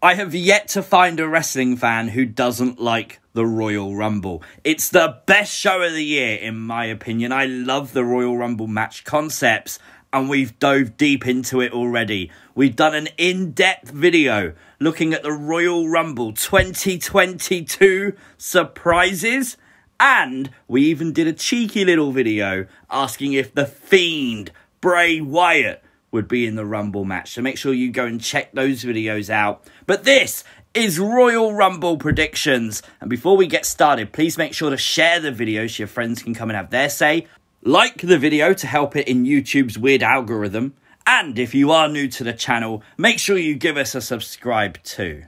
I have yet to find a wrestling fan who doesn't like the Royal Rumble. It's the best show of the year, in my opinion. I love the Royal Rumble match concepts, and we've dove deep into it already. We've done an in depth video looking at the Royal Rumble 2022 surprises, and we even did a cheeky little video asking if The Fiend, Bray Wyatt, would be in the Rumble match. So make sure you go and check those videos out. But this is Royal Rumble predictions. And before we get started, please make sure to share the video so your friends can come and have their say. Like the video to help it in YouTube's weird algorithm. And if you are new to the channel, make sure you give us a subscribe too.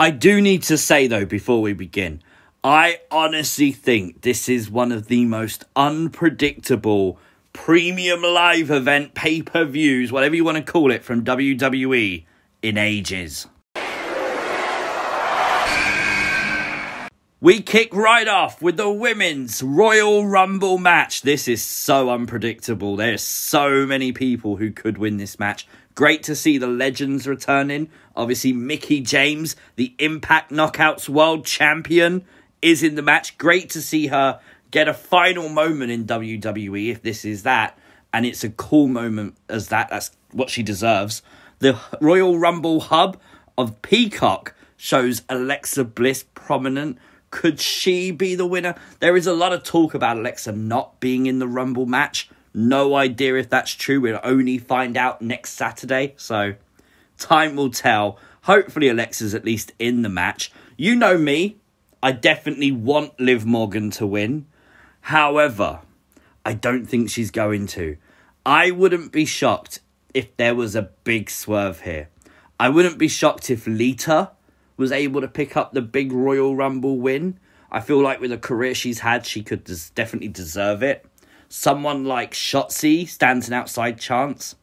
I do need to say though, before we begin, I honestly think this is one of the most unpredictable premium live event pay per views, whatever you want to call it, from WWE in ages. We kick right off with the women's Royal Rumble match. This is so unpredictable. There's so many people who could win this match. Great to see the legends returning. Obviously, Mickie James, the Impact Knockouts World Champion, is in the match. Great to see her get a final moment in WWE if this is that. And it's a cool moment as that. That's what she deserves. The Royal Rumble hub of Peacock shows Alexa Bliss prominent could she be the winner? There is a lot of talk about Alexa not being in the Rumble match. No idea if that's true. We'll only find out next Saturday. So, time will tell. Hopefully, Alexa's at least in the match. You know me. I definitely want Liv Morgan to win. However, I don't think she's going to. I wouldn't be shocked if there was a big swerve here. I wouldn't be shocked if Lita was able to pick up the big Royal Rumble win. I feel like with the career she's had, she could des- definitely deserve it. Someone like Shotzi stands an outside chance.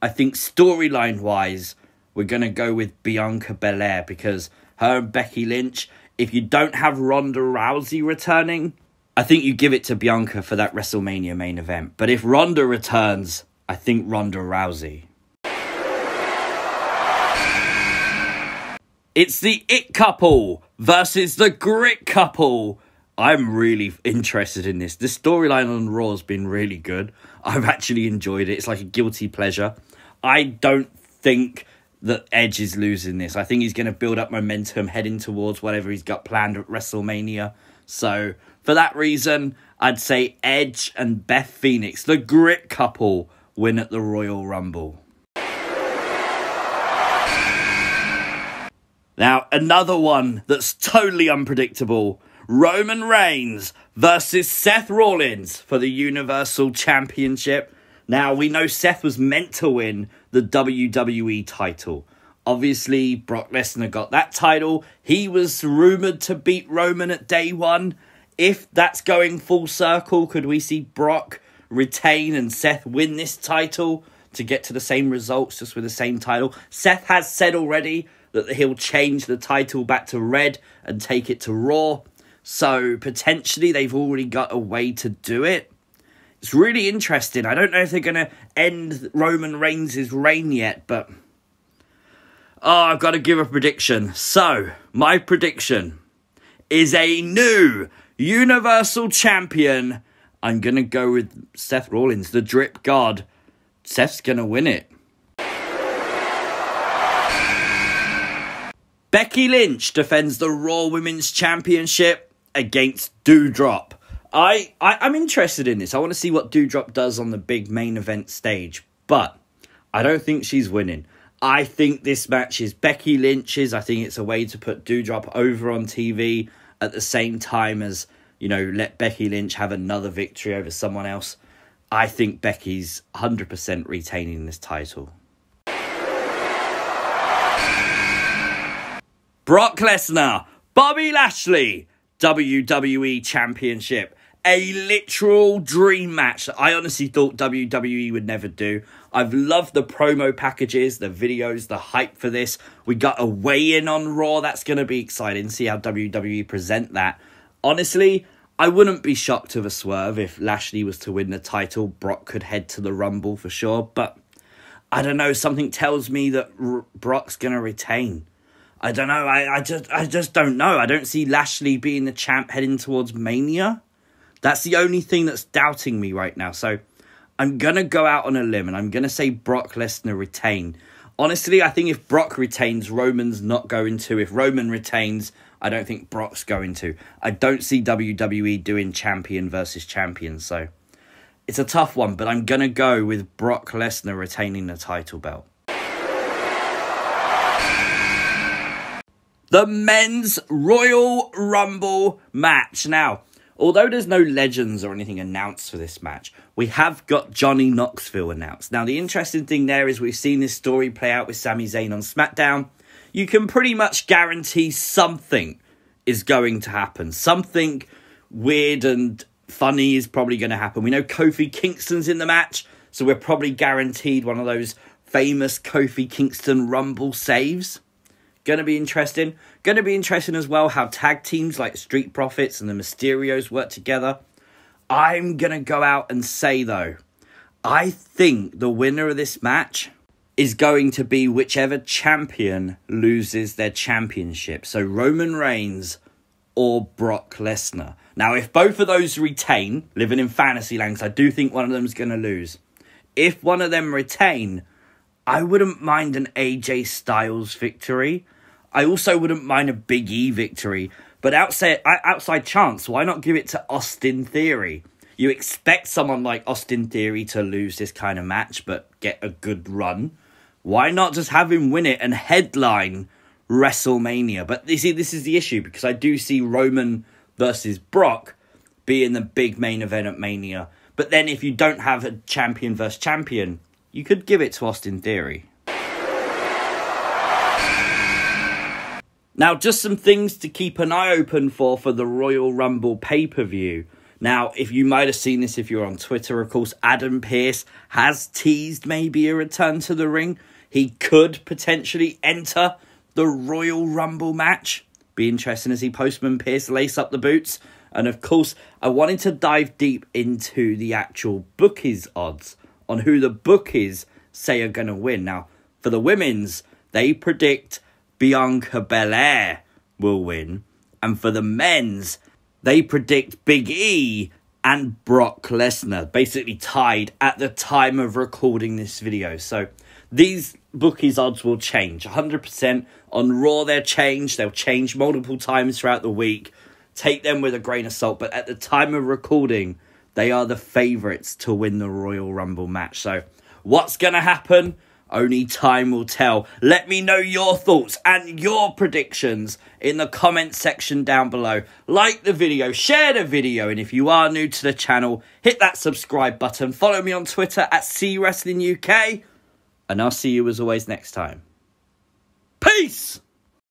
I think storyline wise, we're going to go with Bianca Belair because her and Becky Lynch, if you don't have Ronda Rousey returning, I think you give it to Bianca for that WrestleMania main event. But if Ronda returns, I think Ronda Rousey. It's the It couple versus the Grit couple. I'm really interested in this. The storyline on Raw has been really good. I've actually enjoyed it. It's like a guilty pleasure. I don't think that Edge is losing this. I think he's going to build up momentum heading towards whatever he's got planned at WrestleMania. So, for that reason, I'd say Edge and Beth Phoenix, the Grit couple, win at the Royal Rumble. Now, another one that's totally unpredictable Roman Reigns versus Seth Rollins for the Universal Championship. Now, we know Seth was meant to win the WWE title. Obviously, Brock Lesnar got that title. He was rumored to beat Roman at day one. If that's going full circle, could we see Brock retain and Seth win this title to get to the same results just with the same title? Seth has said already that he'll change the title back to red and take it to Raw. So potentially they've already got a way to do it. It's really interesting. I don't know if they're going to end Roman Reigns' reign yet, but. Oh, I've got to give a prediction. So, my prediction is a new Universal Champion. I'm going to go with Seth Rollins, the drip god. Seth's going to win it. Becky Lynch defends the Raw Women's Championship against Doudrop. I, I I'm interested in this. I want to see what Doudrop does on the big main event stage, but I don't think she's winning. I think this match is Becky Lynch's. I think it's a way to put Doudrop over on TV at the same time as you know let Becky Lynch have another victory over someone else. I think Becky's 100% retaining this title. Brock Lesnar, Bobby Lashley, WWE Championship. A literal dream match that I honestly thought WWE would never do. I've loved the promo packages, the videos, the hype for this. We got a weigh in on Raw. That's going to be exciting. See how WWE present that. Honestly, I wouldn't be shocked of a swerve if Lashley was to win the title. Brock could head to the Rumble for sure. But I don't know. Something tells me that R- Brock's going to retain. I don't know. I, I just I just don't know. I don't see Lashley being the champ heading towards Mania. That's the only thing that's doubting me right now. So I'm gonna go out on a limb and I'm gonna say Brock Lesnar retain. Honestly, I think if Brock retains, Roman's not going to. If Roman retains, I don't think Brock's going to. I don't see WWE doing champion versus champion, so it's a tough one, but I'm gonna go with Brock Lesnar retaining the title belt. the men's Royal Rumble match. Now, although there's no legends or anything announced for this match, we have got Johnny Knoxville announced. Now, the interesting thing there is we've seen this story play out with Sami Zayn on SmackDown. You can pretty much guarantee something is going to happen. Something weird and funny is probably going to happen. We know Kofi Kingston's in the match, so we're probably guaranteed one of those famous Kofi Kingston Rumble saves. Gonna be interesting. Gonna be interesting as well how tag teams like Street Profits and the Mysterios work together. I'm gonna go out and say though, I think the winner of this match is going to be whichever champion loses their championship. So Roman Reigns or Brock Lesnar. Now, if both of those retain, living in fantasy lands, I do think one of them's going to lose. If one of them retain, I wouldn't mind an AJ Styles victory. I also wouldn't mind a Big E victory. But outside uh, outside chance, why not give it to Austin Theory? You expect someone like Austin Theory to lose this kind of match, but get a good run. Why not just have him win it and headline WrestleMania? But you see, this is the issue because I do see Roman versus Brock being the big main event at Mania. But then if you don't have a champion versus champion, you could give it to Austin Theory. Now, just some things to keep an eye open for for the Royal Rumble pay per view. Now, if you might have seen this if you're on Twitter, of course, Adam Pearce has teased maybe a return to the ring. He could potentially enter the Royal Rumble match. Be interesting to see Postman Pearce lace up the boots. And of course, I wanted to dive deep into the actual bookies odds on who the bookies say are going to win. Now, for the women's, they predict Bianca Belair will win. And for the men's, they predict Big E and Brock Lesnar, basically tied at the time of recording this video. So these bookies odds will change 100% on raw they're changed they'll change multiple times throughout the week take them with a grain of salt but at the time of recording they are the favorites to win the royal rumble match so what's going to happen only time will tell. Let me know your thoughts and your predictions in the comment section down below. Like the video, share the video, and if you are new to the channel, hit that subscribe button. Follow me on Twitter at C Wrestling UK, and I'll see you as always next time. Peace!